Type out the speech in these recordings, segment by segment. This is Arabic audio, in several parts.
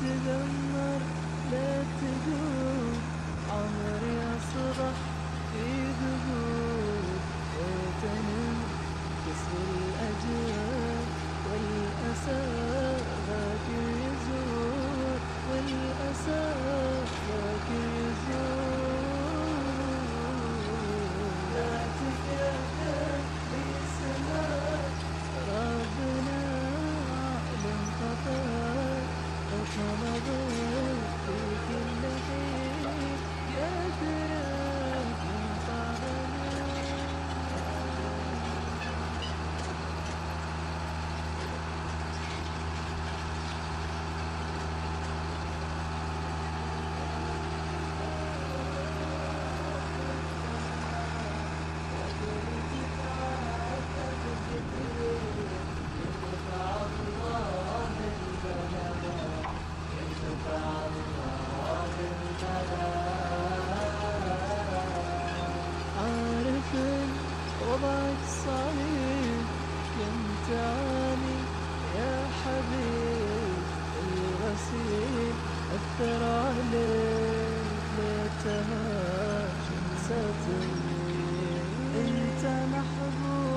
تدمر لا تدوم عمري أصرخ في ذهول وتنم كسر الأجيال والأسى ذاك يزور. والأسى ذاك جلستها جلستي انت محبوب.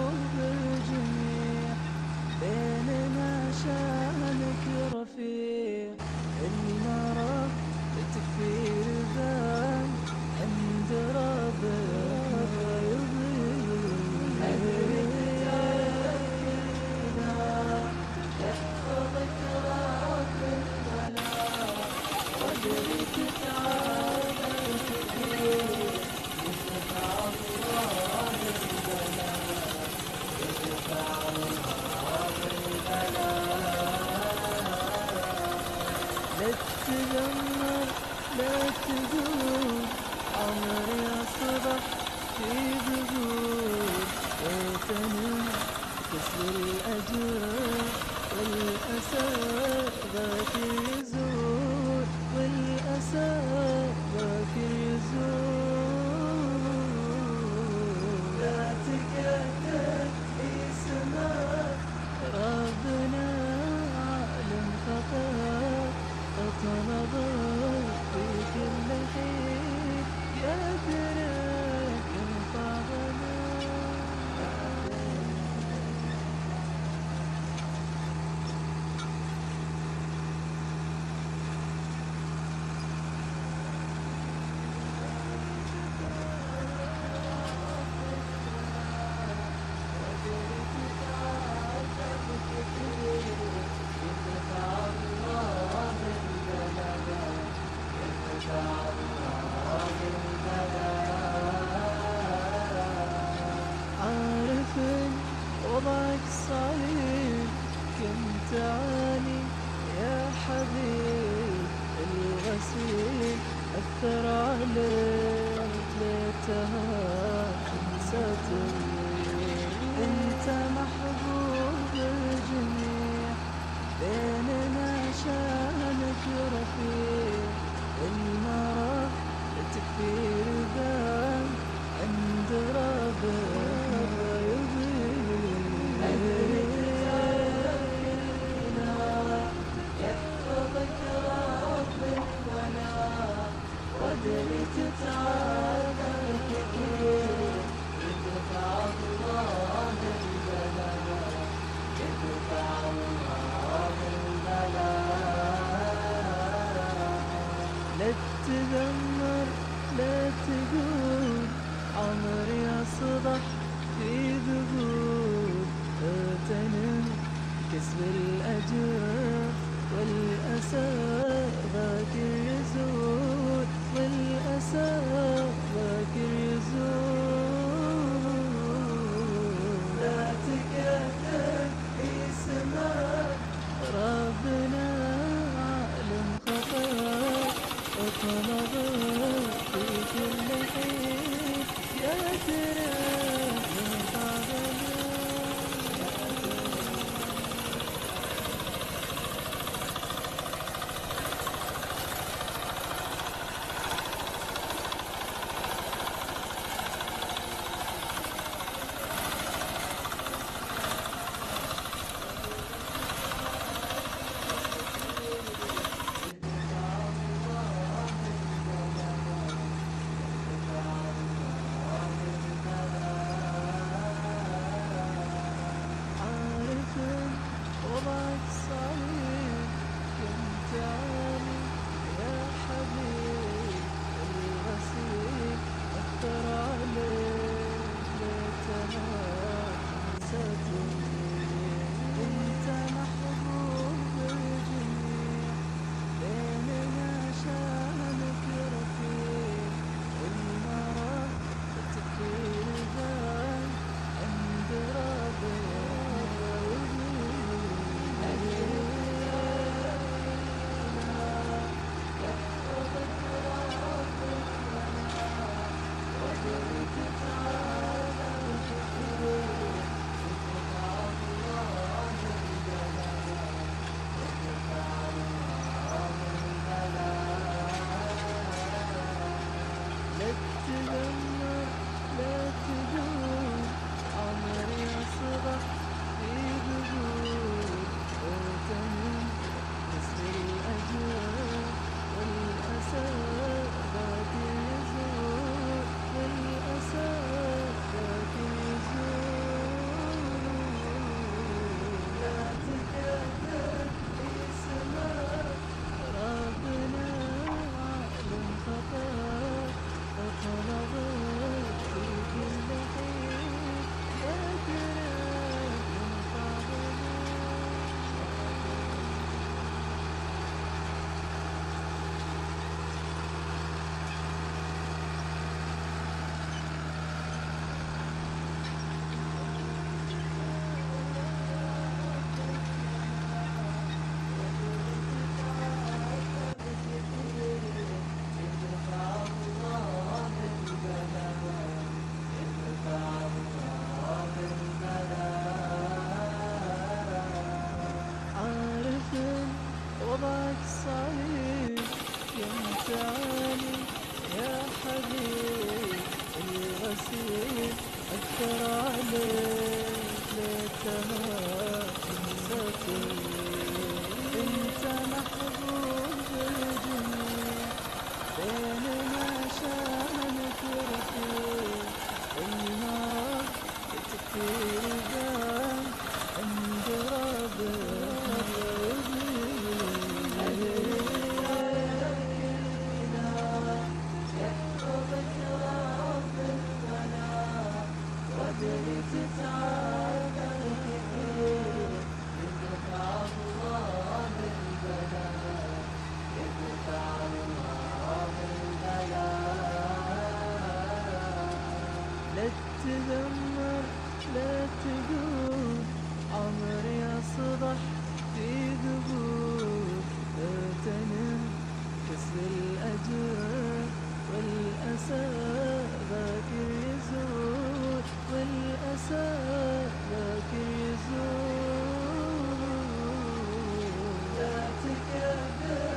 لا تتذمر لا تدور عمري أصبح في ذهول وطني كسر الأجر والأسى ذاك يزول والأسى ذاك يزور تدمر لا تقول عمري أصبح في ذبول اغتنم كسب الأجر والأسى ذاك يزول والأسى ذاك يزول Yatırır Thank you. لا لا تقول عمري أصبح في قبور اغتنم كسر الأجر والأسى باكر يزور والأسى باكر يزور لا تكبر